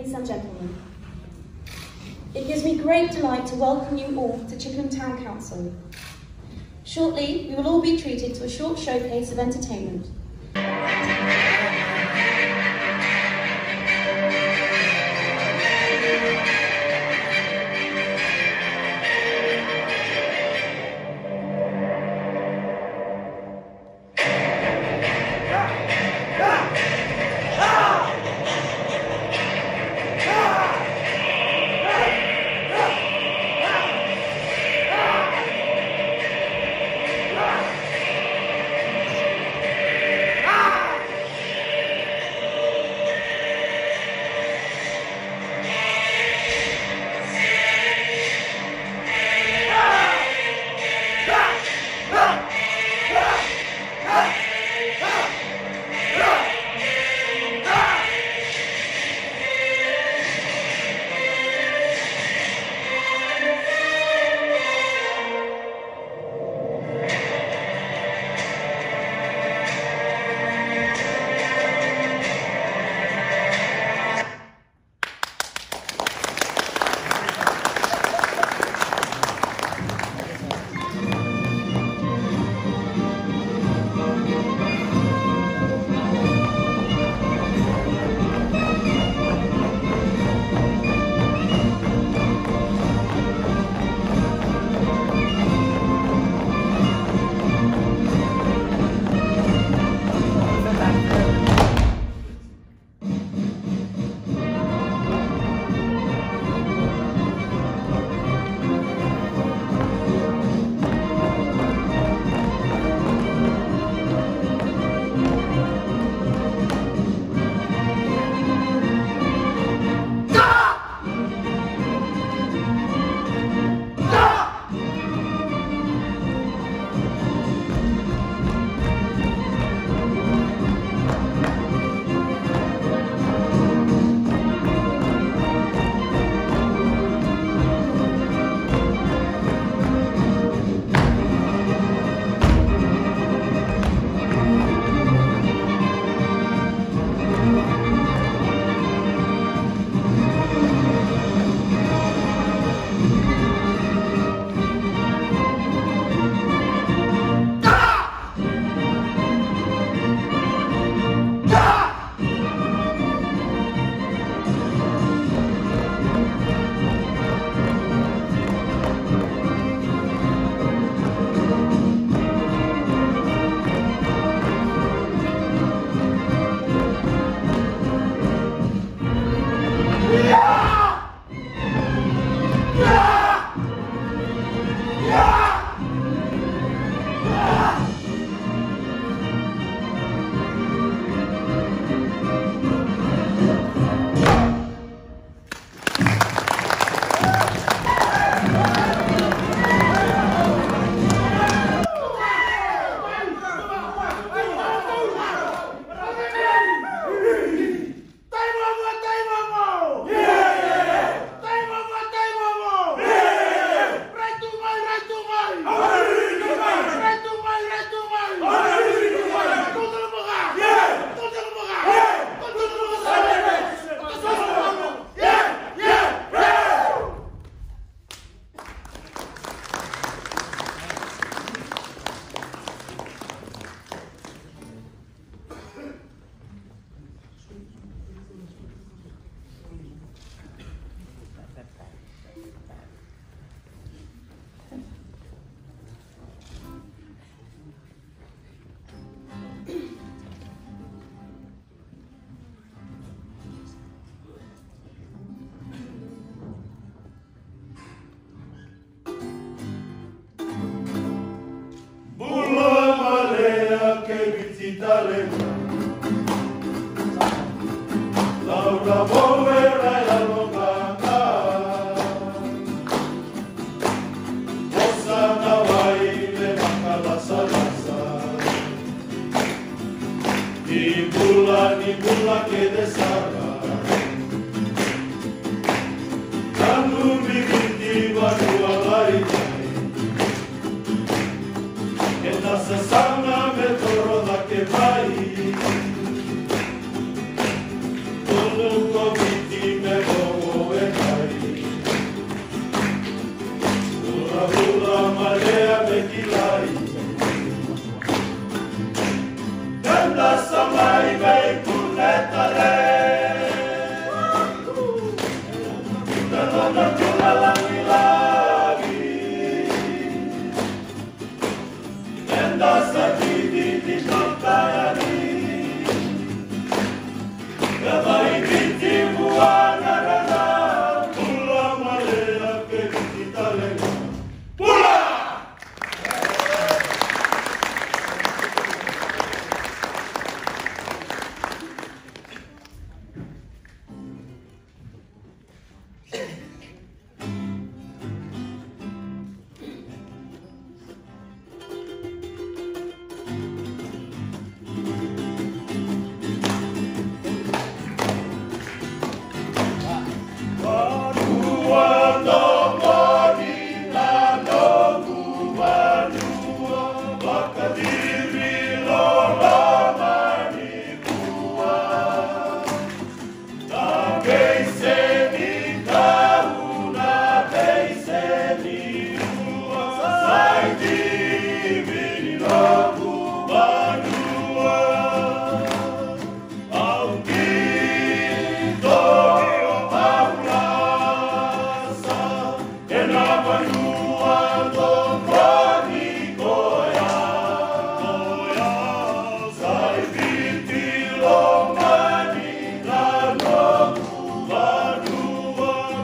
ladies and gentlemen. It gives me great delight to welcome you all to Chippenham Town Council. Shortly, we will all be treated to a short showcase of entertainment. talento. Tá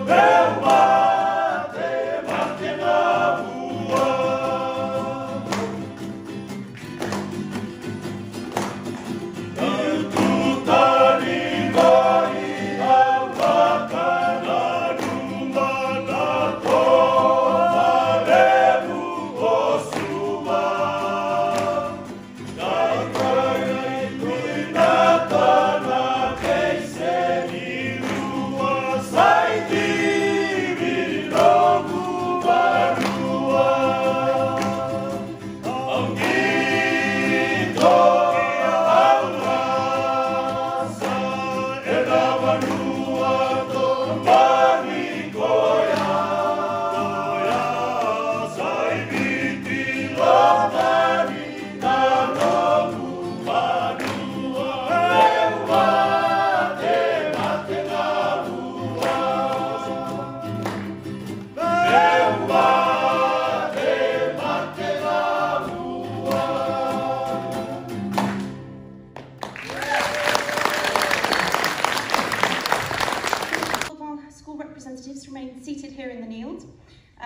All of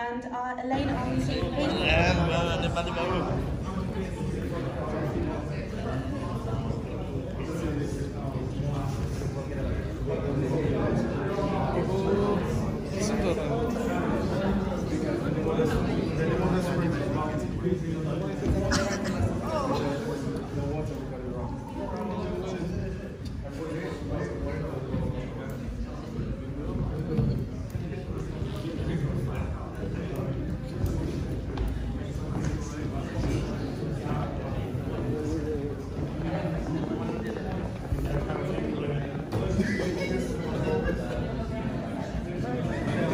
and uh, Elaine please.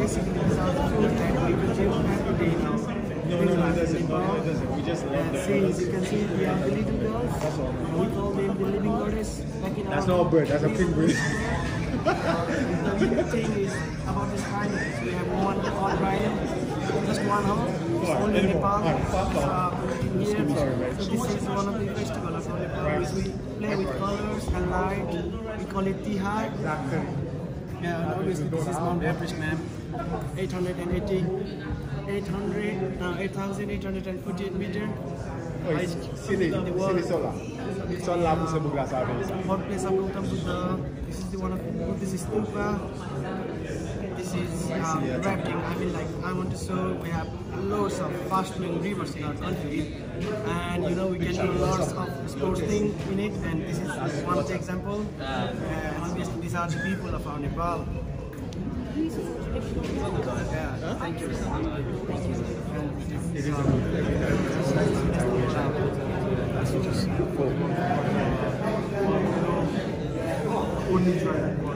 Basically it's food and we consume every day now. No, no, no, it doesn't. No, it doesn't. We just love the see, as you can see, we have the little girls. That's all. We call them the living goddess. Like in That's not a bird. That's a pink bird. The unique thing is about this rhino. We have one odd rhino, just one hole. It's only. Nepal. Uh, here. me, sorry, mate. So this is one of the festivals of Nepal. We play with colors and light. We call it Tihar. Yeah, obviously this is Mount Everest, ma'am. 880, 800, uh, 8,848 meter. Oh, it's Sili, in the world. Sili Sola. Sola Musa Bugla Sabe. Birthplace of Gautam Buddha. This is the one of Buddhist stupa. Is um. I mean, like I want to show we have loads of fast-flowing rivers in our country, and you know we can do lots of sports thing in it. And this is just one example. Uh, obviously, these are the people of our Nepal. Yeah, thank you. Only.